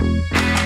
Bye.